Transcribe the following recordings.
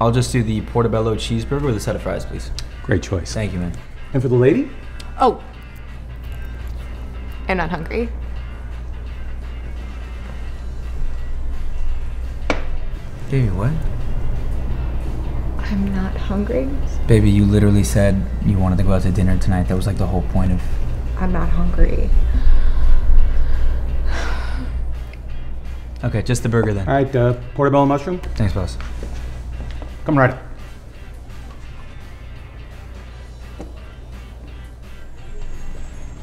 I'll just do the portobello cheeseburger with a set of fries, please. Great choice. Thank you, man. And for the lady? Oh. I'm not hungry. Baby, what? I'm not hungry. Baby, you literally said you wanted to go out to dinner tonight. That was like the whole point of. I'm not hungry. Okay, just the burger then. All right, uh, portobello mushroom. Thanks, boss. Come right.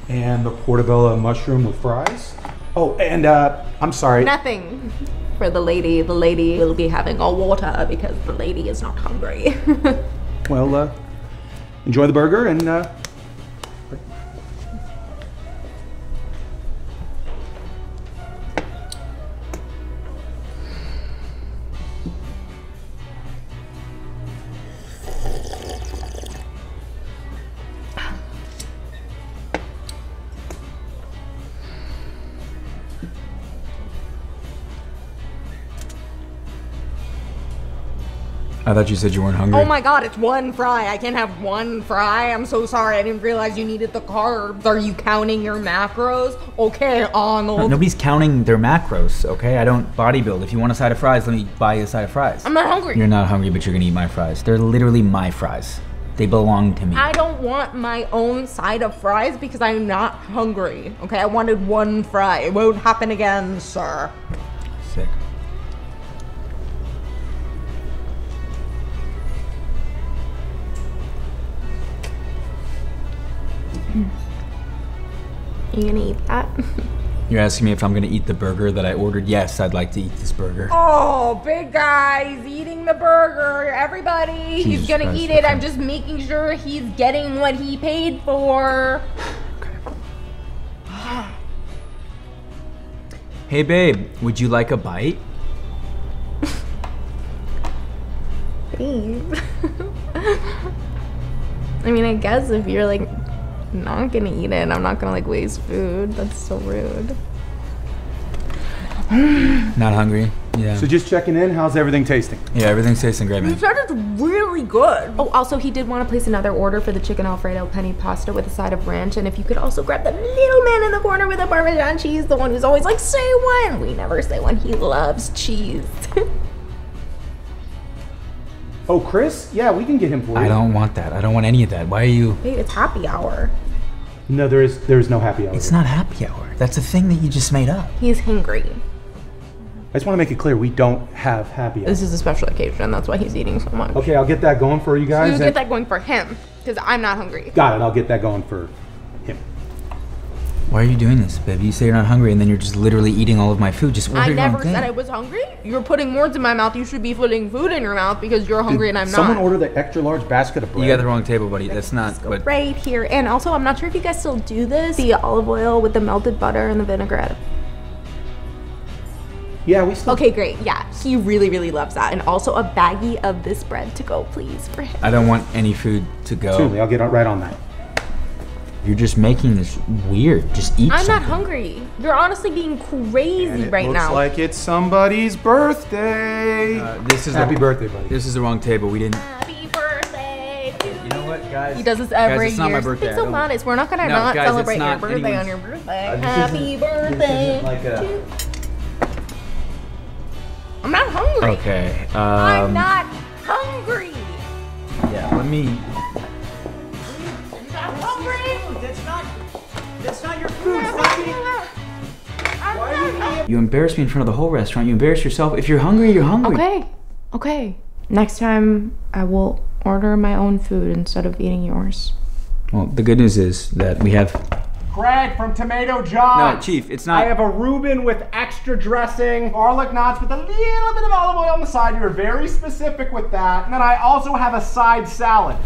And the portobello mushroom with fries. Oh, and uh, I'm sorry. Nothing for the lady. The lady will be having all water because the lady is not hungry. Well, uh, enjoy the burger and uh, I thought you said you weren't hungry. oh my god, it's one fry. I can't have one fry. I'm so sorry. I didn't realize you needed the carbs. Are you counting your macros? Okay, Arnold. Nobody's counting their macros, okay? I don't bodybuild. If you want a side of fries, let me buy you a side of fries. I'm not hungry. You're not hungry, but you're gonna eat my fries. They're literally my fries. They belong to me. I don't want my own side of fries because I'm not hungry. Okay, I wanted one fry. It won't happen again, sir. Sick. You gonna eat that? You're asking me if I'm gonna eat the burger that I ordered? Yes, I'd like to eat this burger. Oh, big guy, he's eating the burger. Everybody, he's gonna Christ, eat it. okay. I'm just making sure he's getting what he paid for. Hey babe, would you like a bite? Please. I mean, I guess if you're like not gonna eat it, I'm not gonna like waste food. That's so rude. Not hungry? Yeah. so just checking in. How's everything tasting? yeah, everything's tasting great, He man. said it's really good. Oh, also, he did want to place another order for the chicken alfredo penne pasta with a side of ranch, and if you could also grab the little man in the corner with the parmesan cheese, the one who's always like, "Say one." We never say one. he loves cheese. Oh, Chris? Yeah, we can get him for you. I don't want that. I don't want any of that. Why are you? Wait, it's happy hour. No, there is there is no happy hour. It's not happy hour. That's a thing that you just made up. He's hungry. I just want to make it clear we don't have happy hour. This is a special occasion. That's why he's eating so much. Okay, I'll get that going for you guys. You and- get that going for him, because I'm not hungry. Got it. I'll get that going for him. Why are you doing this, babe? You say you're not hungry, and then you're just literally eating all of my food. Just order I your never own thing. said I was hungry. You're putting words in my mouth. You should be putting food in your mouth because you're hungry and I'm Someone not. Someone order the extra large basket of bread. You got the wrong table, buddy. That's not what. right here. And also, I'm not sure if you guys still do this. The olive oil with the melted butter and the vinaigrette. Yeah, we still. Okay, great. Yeah, he really, really loves that. And also a baggie of this bread to go, please, for him. I don't want any food to go. Absolutely, I'll get on- right on that. You're just making this weird. Just eat I'm not hungry. You're honestly being crazy right looks now. like it's somebody's birthday. Uh, this is Happy the, birthday, buddy. This is the wrong table. We didn't. Happy birthday You know what, guys? He does this every guys, it's not year. my birthday. It's so modest. We're not gonna No, not guys, it's celebrate your birthday on your birthday. Uh, Happy isn't- birthday. This isn't like a. to- I'm not hungry. Okay. Um, I'm not hungry. Yeah. Let me. I'm not hungry. That's not. That's not your food. Stop eating. I'm not hungry. You embarrass me in front of the whole restaurant. You embarrass yourself. If you're hungry, you're hungry. Okay. Okay. Next time I will order my own food instead of eating yours. Well, the good news is that we have. Craig from Tomato John. No, Chief, it's not. I have a Reuben with extra dressing, garlic knots with a little bit of olive oil on the side. You were very specific with that. And then I also have a side salad.